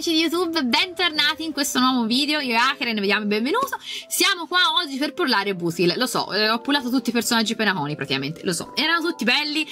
Amici di YouTube, bentornati in questo nuovo video, io e Akeren, vediamo benvenuto. Siamo qua oggi per pullare Busil, lo so, eh, ho pullato tutti i personaggi penaconi praticamente, lo so, erano tutti belli.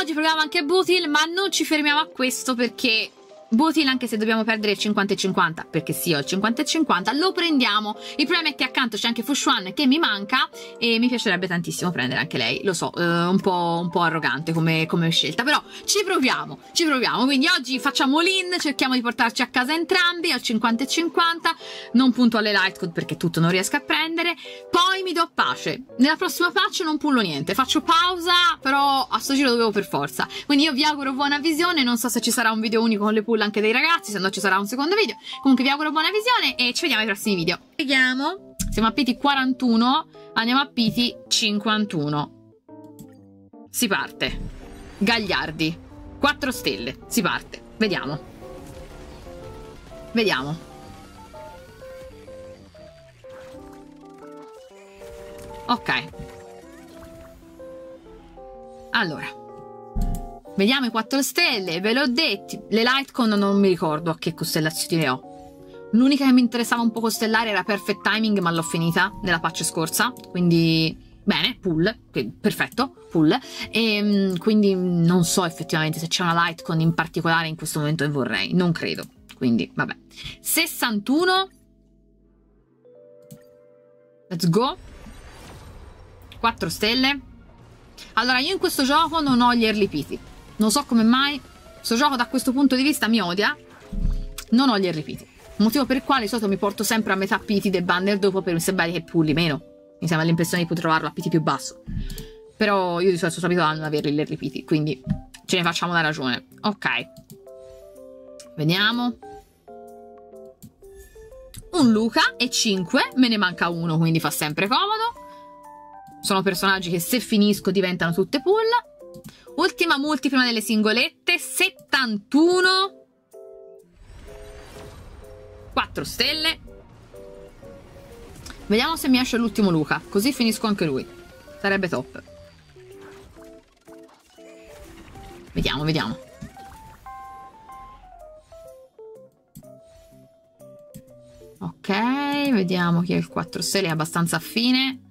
Oggi proviamo anche Busil, ma non ci fermiamo a questo perché Butil anche se dobbiamo perdere il 50 e 50 perché sì ho il 50 e 50 lo prendiamo. Il problema è che accanto c'è anche Fushuan che mi manca e mi piacerebbe tantissimo prendere anche lei. Lo so eh, un, po', un po' arrogante come, come, scelta però ci proviamo ci proviamo. Quindi oggi facciamo l'in cerchiamo di portarci a casa entrambi al 50 e 50 non punto alle light code perché tutto non riesco a prendere. Poi mi do pace. Nella prossima patch non pullo niente. Faccio pausa però a sto giro dovevo per forza. Quindi io vi auguro buona visione non so se ci sarà un video unico con le pull anche dei ragazzi, se no ci sarà un secondo video. Comunque vi auguro buona visione e ci vediamo ai prossimi video. Vediamo, siamo a PT 41, andiamo a PT 51. Si parte. Gagliardi. 4 stelle, si parte. Vediamo. Vediamo. Ok. Allora. Vediamo i 4 stelle, ve l'ho detto. Le Lightcon non mi ricordo a che costellazioni le ho. L'unica che mi interessava un po' costellare era Perfect Timing, ma l'ho finita nella patch scorsa, quindi bene, pull, perfetto, pull. E ehm, quindi non so effettivamente se c'è una Lightcon in particolare in questo momento che vorrei, non credo. Quindi, vabbè. 61. Let's go. 4 stelle. Allora, io in questo gioco non ho gli early pity. Non so come mai questo gioco da questo punto di vista mi odia. Non ho gli ripiti. Motivo per il quale di solito mi porto sempre a metà PT del banner dopo per sembrare che pulli meno. Mi sembra l'impressione di poter trovarlo a PT più basso. Però io di solito sono abituato a non avere i ripiti, quindi ce ne facciamo una ragione. Ok. Vediamo. Un Luca e 5, me ne manca uno, quindi fa sempre comodo. Sono personaggi che se finisco diventano tutte pull. Ultima multi delle singolette, 71. 4 stelle. Vediamo se mi esce l'ultimo Luca, così finisco anche lui. Sarebbe top. Vediamo, vediamo. Ok, vediamo chi è il 4 stelle, è abbastanza affine.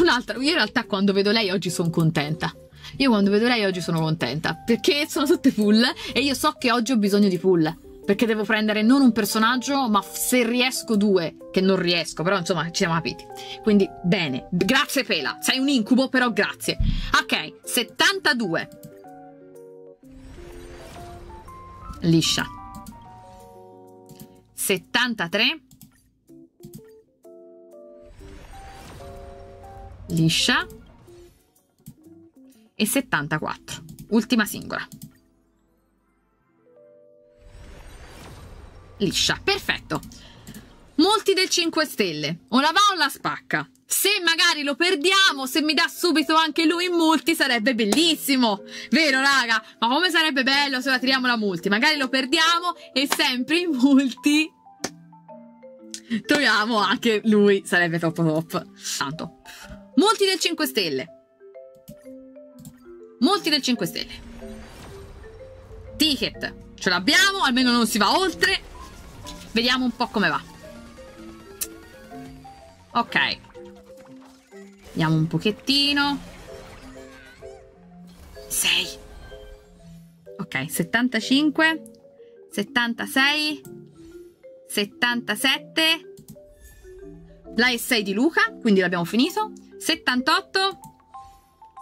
Un'altra, io in realtà quando vedo lei oggi sono contenta. Io quando vedo lei oggi sono contenta perché sono tutte pull e io so che oggi ho bisogno di pull. Perché devo prendere non un personaggio, ma se riesco due, che non riesco, però insomma ci siamo capiti. Quindi bene, grazie Pela, sei un incubo, però grazie. Ok, 72. Liscia. 73. Liscia e 74 ultima singola liscia perfetto molti del 5 stelle o la va o la spacca se magari lo perdiamo, se mi dà subito anche lui in multi, sarebbe bellissimo. Vero, raga? Ma come sarebbe bello se la tiriamo la multi? Magari lo perdiamo e sempre in multi troviamo anche lui. Sarebbe troppo top. Tanto. Molti del 5 stelle. Molti del 5 stelle. Ticket. Ce l'abbiamo, almeno non si va oltre. Vediamo un po' come va. Ok. Vediamo un pochettino. 6. Ok, 75. 76. 77. La E6 di Luca, quindi l'abbiamo finito. 78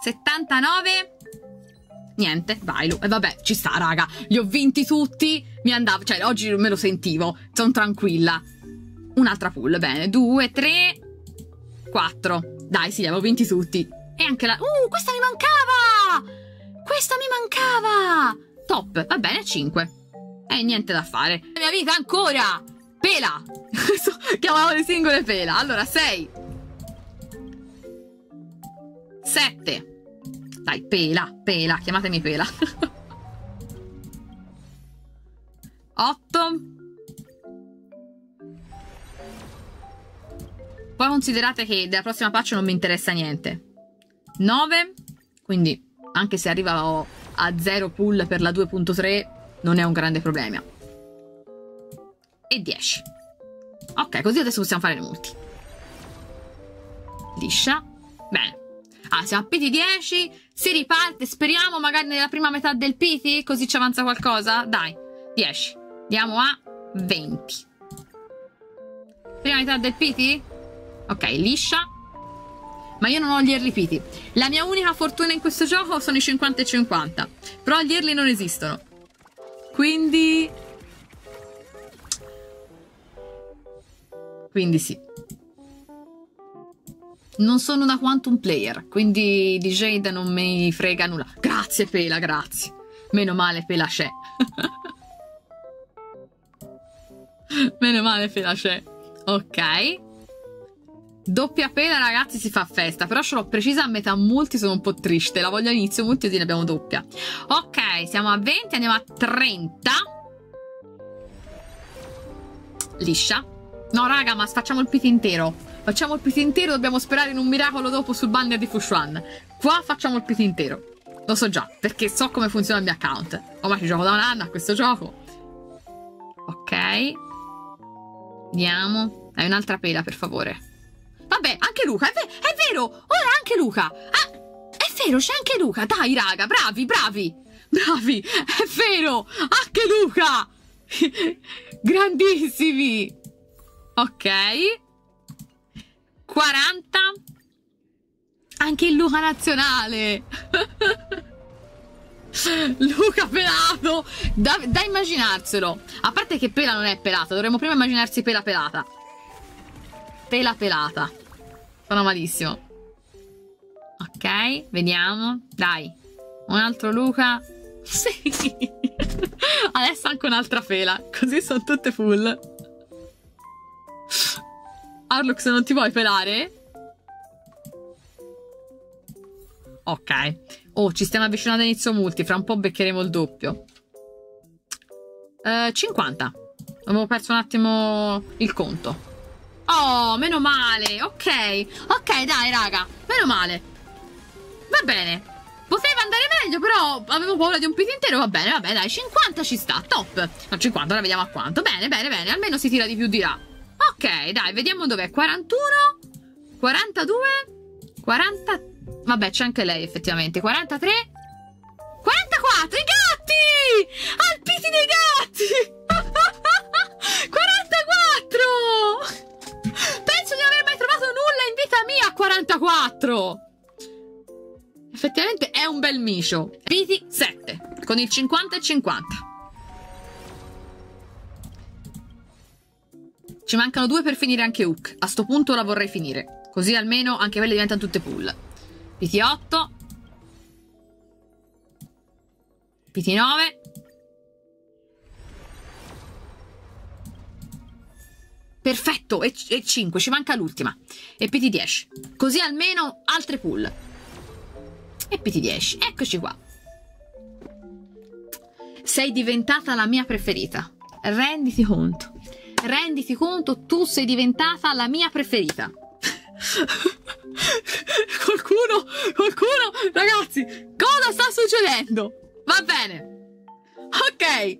79 Niente, vai, e vabbè, ci sta, raga. Li ho vinti tutti. Mi andavo, cioè, oggi me lo sentivo. Sono tranquilla. Un'altra pull, bene. 2, 3, 4. Dai, sì, li avevo vinti tutti. E anche la... Uh, questa mi mancava! Questa mi mancava! Top, va bene, 5. E niente da fare. La mia vita ancora! Pela! Chiamavo le singole pela. Allora, 6. 7. Dai, pela, pela, chiamatemi pela. 8. Poi considerate che della prossima patch non mi interessa niente. 9. Quindi, anche se arriva a 0 pull per la 2.3, non è un grande problema. E 10. Ok, così adesso possiamo fare le multi. Liscia. Bene. Ah, siamo a PT 10. Si riparte. Speriamo magari nella prima metà del PT. Così ci avanza qualcosa. Dai. 10. Andiamo a 20. Prima metà del PT? Ok, liscia. Ma io non ho gli early PT. La mia unica fortuna in questo gioco sono i 50 e 50. Però gli early non esistono. Quindi... Quindi sì. Non sono una quantum player, quindi di Jade non mi frega nulla. Grazie Pela, grazie. Meno male Pela c'è. Meno male Pela c'è. Ok. Doppia pela, ragazzi, si fa festa. Però ce l'ho precisa a metà multi, sono un po' triste. La voglio all'inizio multi, così ne abbiamo doppia. Ok, siamo a 20, andiamo a 30. Liscia. No, raga, ma facciamo il pit intero. Facciamo il pit intero, dobbiamo sperare in un miracolo dopo sul banner di Fushuan. Qua facciamo il pit intero. Lo so già, perché so come funziona il mio account. Ormai ci gioco da un anno a questo gioco. Ok. Vediamo. Dai, un'altra pela, per favore. Vabbè, anche Luca, è, ve è vero! Ora anche Luca! Ah, è vero, c'è anche Luca! Dai, raga, bravi, bravi! Bravi, è vero! Anche Luca! Grandissimi! Ok. 40. Anche il Luca nazionale! Luca pelato! Da, da, immaginarselo! A parte che pela non è pelata, dovremmo prima immaginarsi pela pelata. Pela pelata. Sono malissimo. Ok, vediamo. Dai. Un altro Luca. Sì. Adesso anche un'altra pela. Così sono tutte full. Arlux, non ti vuoi pelare? Ok. Oh, ci stiamo avvicinando all'inizio multi. Fra un po' beccheremo il doppio. Uh, 50. Avevo perso un attimo il conto. Oh, meno male. Ok. Ok, dai, raga. Meno male. Va bene. Poteva andare meglio, però avevo paura di un pit intero. Va bene, va bene, dai. 50 ci sta. Top. No, 50, ora vediamo a quanto. Bene, bene, bene. Almeno si tira di più di là. Ok, dai, vediamo dov'è. 41, 42, 40... Vabbè, c'è anche lei, effettivamente. 43, 44. I gatti! Al piti dei gatti! 44! Penso di non aver mai trovato nulla in vita mia a 44. Effettivamente è un bel micio. Piti 7, con il 50 e 50. Ci mancano due per finire anche Hook. A sto punto la vorrei finire. Così almeno anche quelle diventano tutte pull. Piti 8. Piti 9. Perfetto, e, e 5, ci manca l'ultima. E PT10. Così almeno altre pull. E PT10, eccoci qua. Sei diventata la mia preferita. Renditi conto. Renditi conto, tu sei diventata la mia preferita. qualcuno, qualcuno, ragazzi, cosa sta succedendo? Va bene. Ok.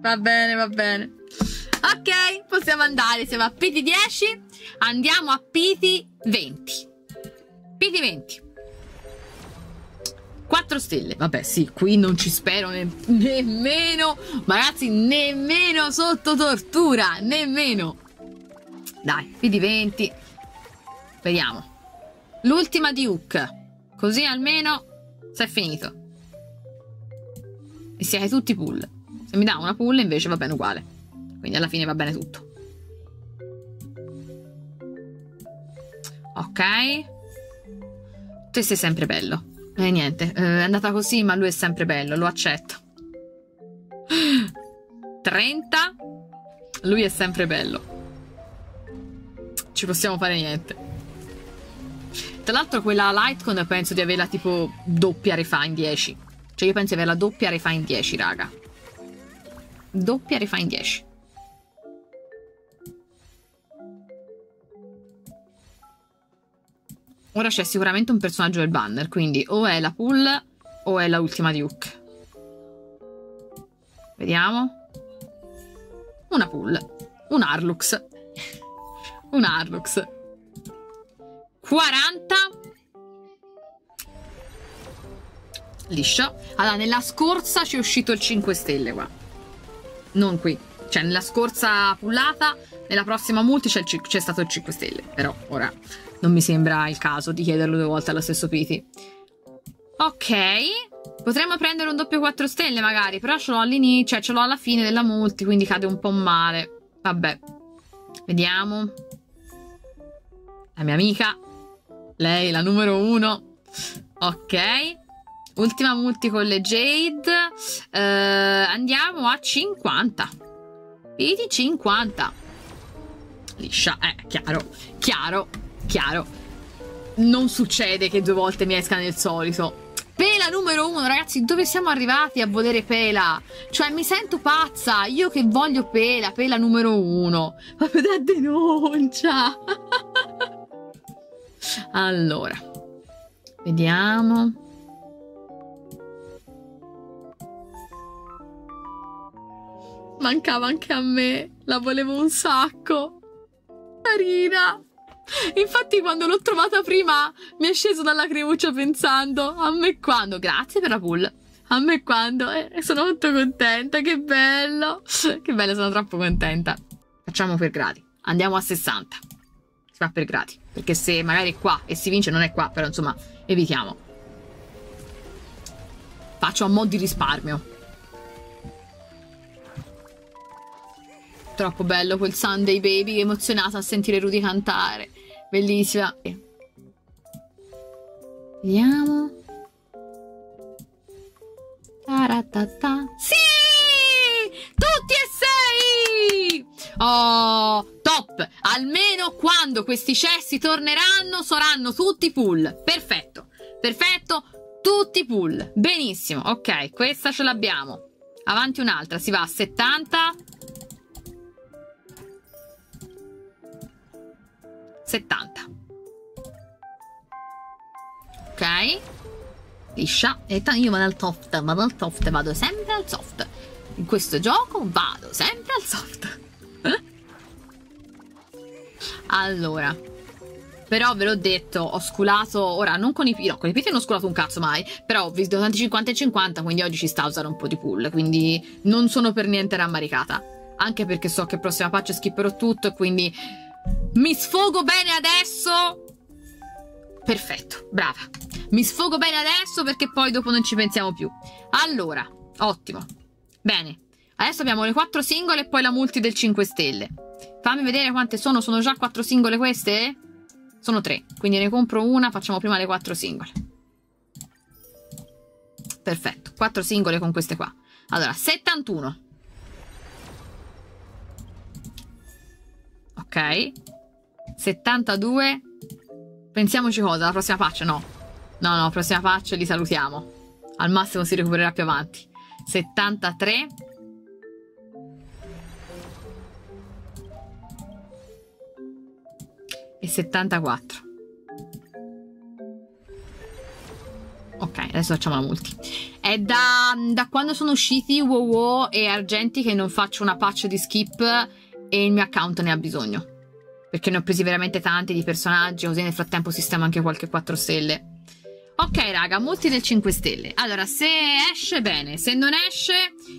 va bene, va bene. Ok, possiamo andare. Siamo a PT10. Andiamo a PT20. PT20. 4 stelle. Vabbè, sì, qui non ci spero ne nemmeno. Ragazzi, nemmeno sotto tortura. Nemmeno. Dai, PT20. Vediamo. L'ultima di Hook. Così almeno è finito. E siete tutti pull. Se mi dà una pull invece va bene uguale. Quindi alla fine va bene tutto. Ok. Tu sei sempre bello. E eh, niente, è andata così, ma lui è sempre bello, lo accetto. 30. Lui è sempre bello. Ci possiamo fare niente. Tra l'altro quella Lightcon penso di averla tipo doppia refine 10. Cioè io penso di averla doppia refine 10, raga. Doppia refine 10. Ora c'è sicuramente un personaggio del banner, quindi o è la pull o è la ultima di Hook. Vediamo. Una pull. Un Arlux. un Arlux. 40. Liscia. Allora, nella scorsa ci è uscito il 5 stelle qua. Non qui. Cioè, nella scorsa pullata, nella prossima multi c'è stato il 5 stelle. Però ora non mi sembra il caso di chiederlo due volte allo stesso Piti. Ok. Potremmo prendere un doppio 4 stelle magari, però ce l'ho all'inizio, cioè ce l'ho alla fine della multi, quindi cade un po' male. Vabbè. Vediamo. La mia amica. Lei, la numero uno. Ok. Ultima multi con le Jade. Uh, andiamo a 50. Vedi 50. Liscia. Eh, chiaro. Chiaro. Chiaro. Non succede che due volte mi esca nel solito. Pela numero uno, ragazzi, dove siamo arrivati a volere Pela? Cioè, mi sento pazza, io che voglio Pela, Pela numero uno. Ma da denuncia. allora, vediamo. Mancava anche a me, la volevo un sacco. Carina. Infatti, quando l'ho trovata prima, mi è sceso dalla cremuccia pensando: a me quando? Grazie per la pull. A me quando? Eh, sono molto contenta, che bello! Che bello, sono troppo contenta. Facciamo per gradi. Andiamo a 60. Si fa per gradi. Perché se magari è qua e si vince, non è qua, però insomma, evitiamo. Faccio a mo' di risparmio. Troppo bello quel Sunday Baby, emozionata a sentire Rudy cantare. Bellissima. Vediamo. Taratata. Sì! Tutti e sei! Oh, top! Almeno quando questi cessi torneranno saranno tutti pull. Perfetto. Perfetto. Tutti pull. Benissimo. Ok, questa ce l'abbiamo. Avanti un'altra. Si va a 70. 70. Ok. Liscia. E io vado al soft, vado al soft, vado sempre al soft. In questo gioco vado sempre al soft. allora. Però ve l'ho detto, ho sculato, ora non con i piti, no, con i piti non ho sculato un cazzo mai, però ho visto tanti 50 e 50, quindi oggi ci sta a usare un po' di pull, quindi non sono per niente rammaricata. Anche perché so che prossima patch skipperò tutto quindi mi sfogo bene adesso. Perfetto, brava. Mi sfogo bene adesso perché poi dopo non ci pensiamo più. Allora, ottimo. Bene. Adesso abbiamo le 4 singole e poi la multi del 5 stelle. Fammi vedere quante sono. Sono già 4 singole queste? Sono 3. Quindi ne compro una. Facciamo prima le 4 singole. Perfetto. 4 singole con queste qua. Allora, 71. Ok. 72. Pensiamoci cosa, la prossima patch no. No, no, prossima patch li salutiamo. Al massimo si recupererà più avanti. 73. E 74. Ok, adesso facciamo la multi. È da, da quando sono usciti WoW e Argenti che non faccio una patch di skip e il mio account ne ha bisogno. Perché ne ho presi veramente tanti di personaggi, così nel frattempo sistemo anche qualche 4 stelle. Ok raga, molti del 5 stelle. Allora, se esce bene, se non esce,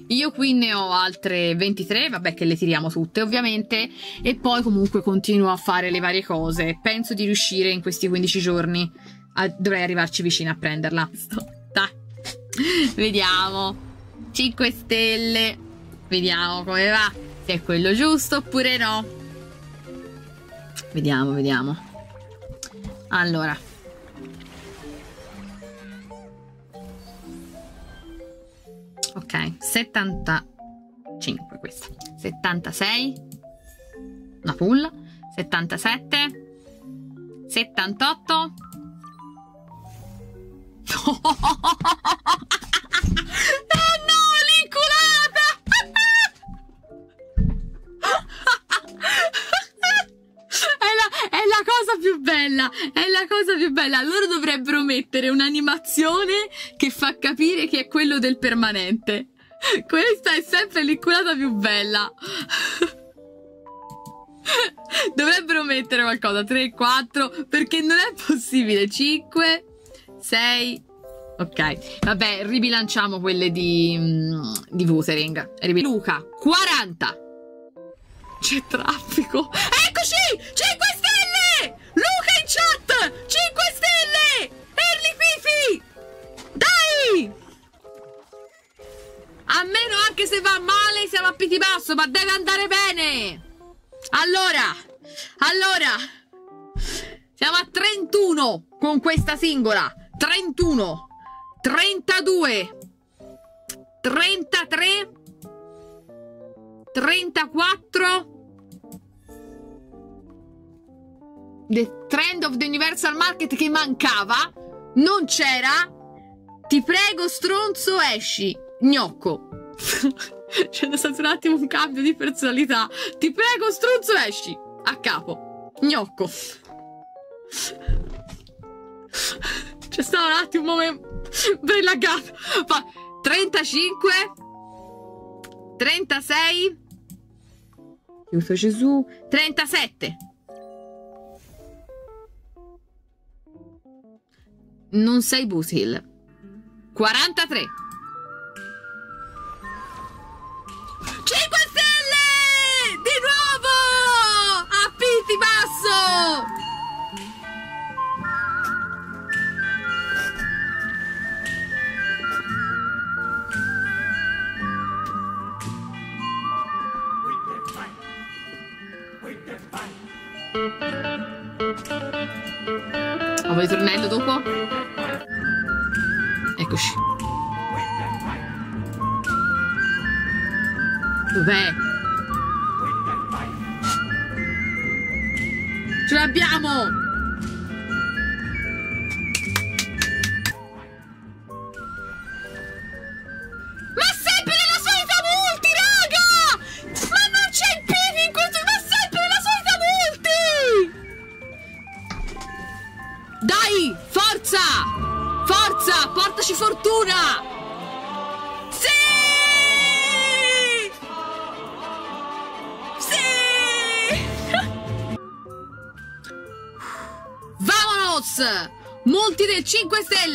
io qui ne ho altre 23, vabbè che le tiriamo tutte ovviamente, e poi comunque continuo a fare le varie cose. Penso di riuscire in questi 15 giorni, a, dovrei arrivarci vicino a prenderla. Dai, vediamo. 5 stelle, vediamo come va se è quello giusto oppure no. Vediamo, vediamo. Allora. Ok, 75 questa. 76. Una pull. 77. 78. È la cosa più bella. Loro dovrebbero mettere un'animazione che fa capire che è quello del permanente. Questa è sempre l'inculata più bella. Dovrebbero mettere qualcosa. 3, 4. Perché non è possibile. 5, 6. Ok. Vabbè, ribilanciamo quelle di, mm, di Wuthering. Luca, 40. C'è traffico. Eccoci! Basso, ma deve andare bene! Allora, allora, siamo a 31 con questa singola. 31, 32, 33, 34. The Trend of the Universal Market che mancava. Non c'era. Ti prego, stronzo, esci. Gnocco. C'è stato un attimo un cambio di personalità. Ti prego, struzzo, esci. A capo. Gnocco. C'è stato un attimo un momento bellagato. Fa 35 36 Aiuto Gesù 37 Non sei Busil 43 Vuoi il tornello dopo? Eccoci. Dov'è? Ce l'abbiamo!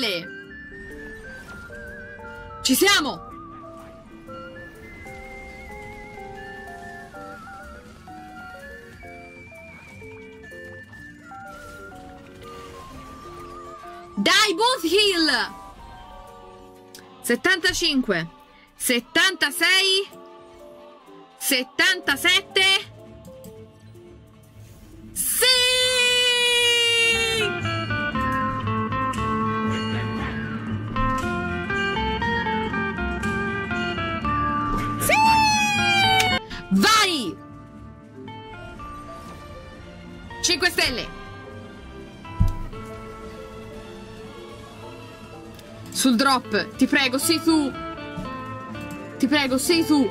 5 stelle! Ci siamo! Dai, Booth Hill! 75 76 77 stelle. Sul drop, ti prego, sei tu. Ti prego, sei tu.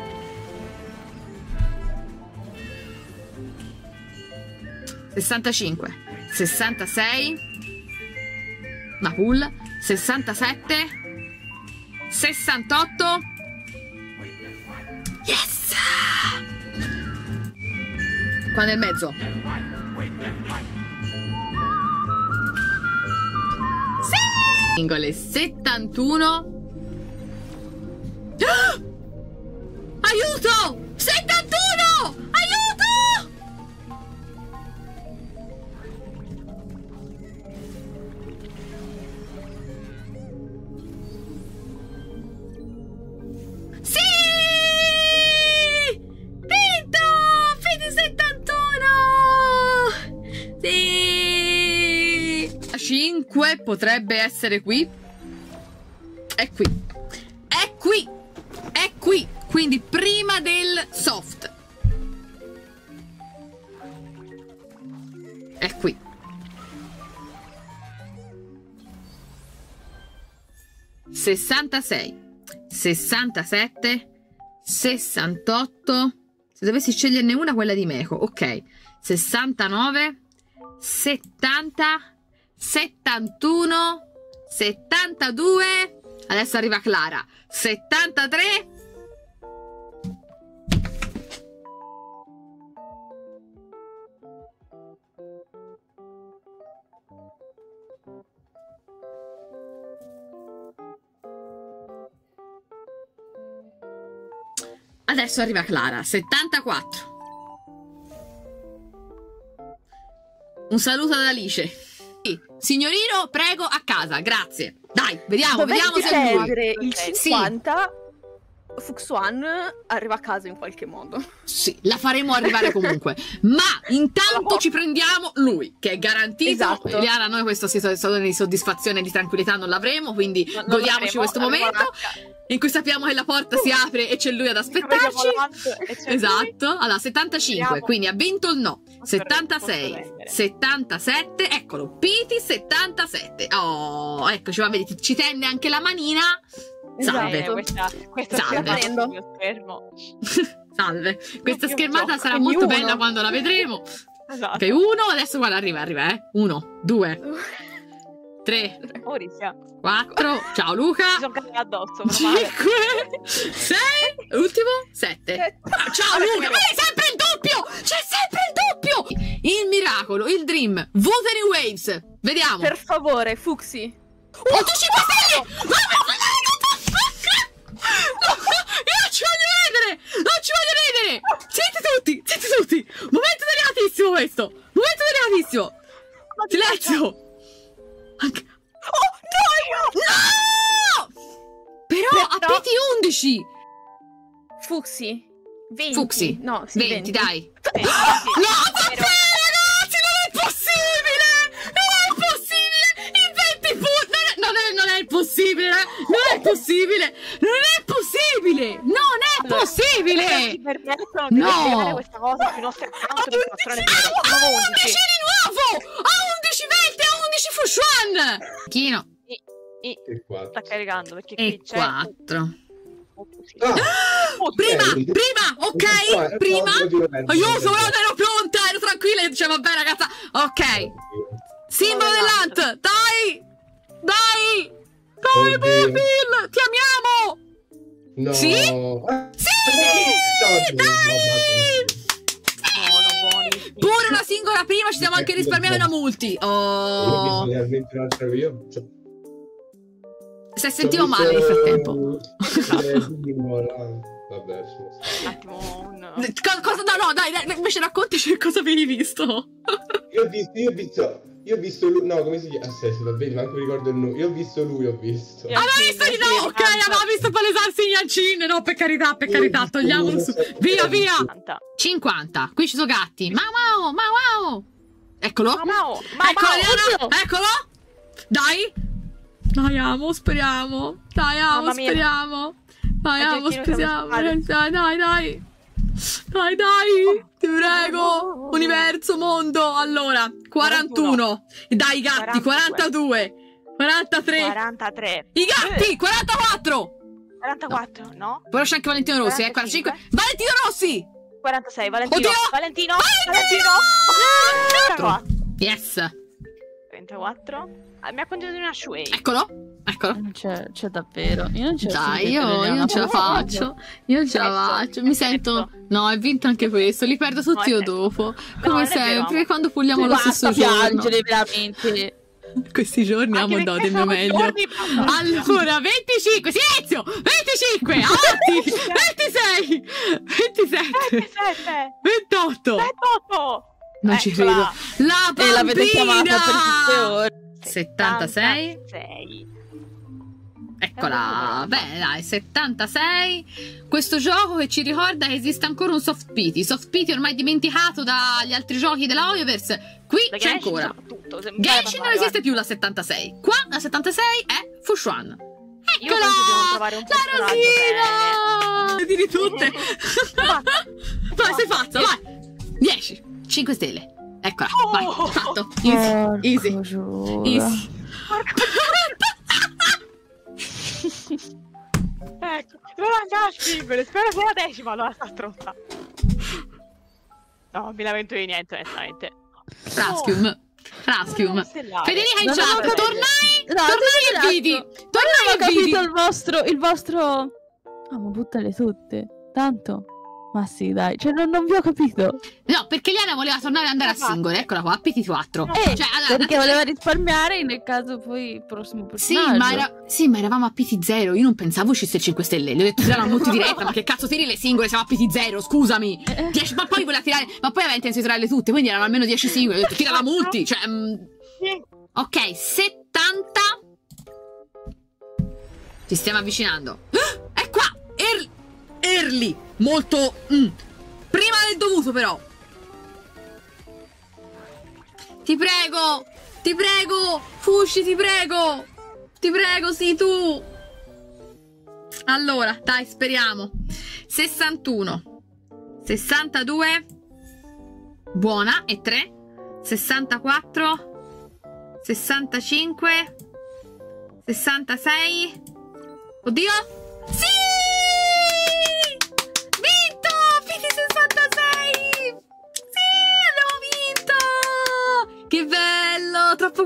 Sessantacinque, sessantasei, una pull, sessantasette, sessantotto. Yes! Qua nel mezzo. Singole 71 ah! Aiuto! Potrebbe essere qui. È qui. È qui. È qui. Quindi prima del soft. È qui. Sessantasei, sessantasette, sessantotto. Se dovessi sceglierne una, quella di Meco. Ok. 69, 70, 71, 72. Adesso arriva Clara. 73. Adesso arriva Clara, 74. Un saluto ad Alice. Sì. Signorino, prego a casa, grazie. Dai, vediamo, vediamo Dovessi se è lui. il Ok. 50, Fuxuan arriva a casa in qualche modo. Sì, la faremo arrivare comunque. Ma intanto ci prendiamo lui, che è garantito. Esatto. Eliana, noi questo stato di soddisfazizione e di tranquillità non l'avremo, quindi Non- godiamoci questo momento in cui sappiamo che la porta si apre e c'è lui ad aspettarci. Esatto, allora 75, Vediamo. quindi ha vinto il no. Posso 76, rendere. 77, eccolo, Piti 77. Oh, ecco, ci, va, vedi, ci tende anche la manina. Salve. Eh, questa, questa Salve. Salve. Questa schermata sarà quindi molto uno. bella quando la vedremo. Esatto. Ok, uno, adesso guarda, arriva, arriva, eh. Uno, due, tre, Maurizia, quattro. Ciao Luca. mi sono caduta addosso. Cinque, sei, ultimo, sette. Ah, Ciao Luca, ma è sempre il doppio! C'è sempre il doppio! Il miracolo, il dream, Wuthering Waves. Vediamo. Per favore, Fuxi. 8-5 stelle! Ma Io Non ci voglio vedere! Zitti tutti! Zitti tutti! Momento delicatissimo questo! Momento delicatissimo! Silenzio! Anche... Oh, no, io! No! Però a Però- PT 11! Fuxi. 20. Fuxi. No, sì, 20, 20. dai! Eh, No, vabbè, Vero. ragazzi, non è possibile! Non è possibile! In 20 punti! Non è, non è, non è possibile! Non è possibile! Non è possibile! Non è possibile! No. questa account. A Sono 11 di nuovo! A 11 20! A 11 Fushuan! Chino. E E quattro. sta caricando perché E qui c'è 4. Ah, Prima, prima, ok? Prima. Aiuto, ero pronta, ero tranquilla. Io dicevo, vabbè, ragazza. Ok. Simbolo dell'ant. Dai! Dai! Dai. Bubil! Ti amiamo! No. Sì? Sì! no, Dai! Pure una singola prima ci siamo anche risparmiare una multi. Oh. Cioè, Si è sentito male nel frattempo. Vabbè. Un attimo un... Co- cosa, no, no, dai, dai, invece raccontaci cosa avevi visto. Io ho visto, io ho visto, io ho visto lui, no, come si chiama? Aspetta, va bene, manco ricordo il nome. Io ho visto lui, ho visto. Aveva visto di no, ok, aveva visto palesarsi Yancin. No, per carità, per carità, togliamolo su. Via, via. 50. 50. Qui ci sono gatti. Mau mau, mau mau. Eccolo. Ma Mao, ma Eccolo, Eliana. Eccolo. Dai. Dai, amo, speriamo. Dai, amo, Mamma mia. speriamo. Dai, amo, non si Dai, dai, dai. Dai, dai. Ti prego. Universo, mondo. Allora, 41. Dai, gatti, 42. 43. 43. I gatti, 44. 44, no? Poi c'è anche Valentino Rossi, eh, 45. Valentino Rossi. 46, Valentino. Oddio! Valentino, Valentino! Valentino. 34. Yes. 34. Ah, mi ha congedato una Shuei. Eccolo. Eccolo. C'è, c'è davvero. Io non ce la Dai, io, non ce la faccio. Io non ce la Terzo, faccio. Mi sento. No, è vinto anche questo. Li perdo tutti No, io dopo. Come vero, sempre, quando puliamo lo stesso giorno. piangere, veramente. Questi giorni Anche amo date il mio meglio. giorni. Allora, 25, silenzio! 25, avanti! 26, 27, 27. 28. 28. Non ci credo. Eccola. La E l'avete chiamata per tutte bambina! ore. 76. 76. Eccola, beh dai, 76. Questo gioco che ci ricorda che esiste ancora un soft pity. Soft pity ormai dimenticato dagli altri giochi della Hoyoverse. Qui c'è ancora. Genshin non esiste più la 76. Qua la 76 è Fushuan. Eccola! La rosina! Diri tutte. Fatta. vai, sei pazza, vai. 10, 5 stelle. Eccola, vai, Oh! fatto. Easy, easy, Porco giuro. easy. Ecco, non andava a scrivere, spero sia la decima, allora sta stronza. No, mi lamento di niente, onestamente. Raschium. Raschium. Stellare. Federica in Non chat, tornai, No, tornai e vidi. Tornai e vidi. capito il vostro, il vostro... Ah, ma buttale tutte. Tanto. Ma sì, dai, cioè non, non vi ho capito. No, perché Liana voleva tornare ad andare a singole, eccola qua, PT4. Eh, Cioè, allora, perché voleva risparmiare nel caso poi il prossimo Sì personaggio. ma, era- sì, ma eravamo a PT0. Io non pensavo uscisse il 5 Stelle. Le ho detto tirare molto diretta. Ma che cazzo tiri le singole? Siamo a PT0, scusami. Eh. 10 ma poi voleva tirare. Ma poi aveva intenzione di tirarle tutte. Quindi erano almeno 10 singole. Ho detto tira la multi. Cioè. mm, Sì. ok, 70. Ci stiamo avvicinando. Early. Molto. mm, Prima del dovuto, però. Ti prego! Ti prego! Fushi, ti prego! Ti prego, sì, tu! Allora, dai, speriamo. 61. 62. Buona, e 3. 64. 65. 66. Oddio! Sì!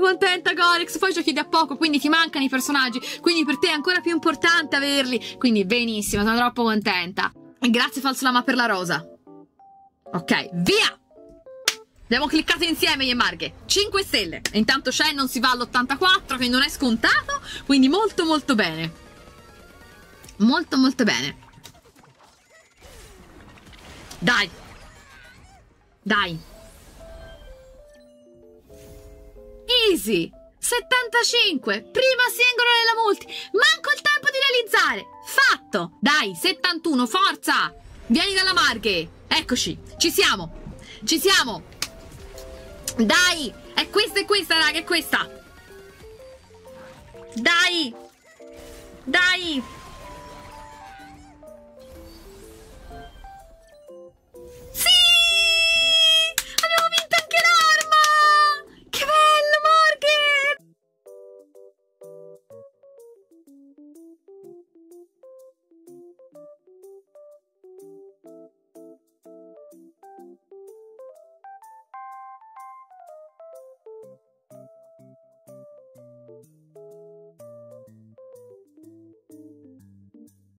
Contenta, Gorex. Poi giochi da poco, quindi ti mancano i personaggi. Quindi per te è ancora più importante averli. Quindi benissimo, sono troppo contenta. Grazie, Falsolama, per la rosa. Ok, via! Abbiamo cliccato insieme io e Marghe. 5 stelle. Intanto Shen non si va all'84, che non è scontato. Quindi molto molto bene. Molto molto bene. Dai. Dai. Easy. 75. Prima singolo nella multi. Manco il tempo di realizzare. Fatto. Dai, 71. Forza. Vieni dalla Marghe. Eccoci. Ci siamo. Ci siamo. Dai. È questa, è questa, raga, è questa. Dai. Dai.